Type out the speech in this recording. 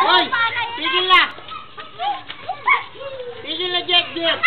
Hoy! Tigil na! Tigil na, Jack, Jack!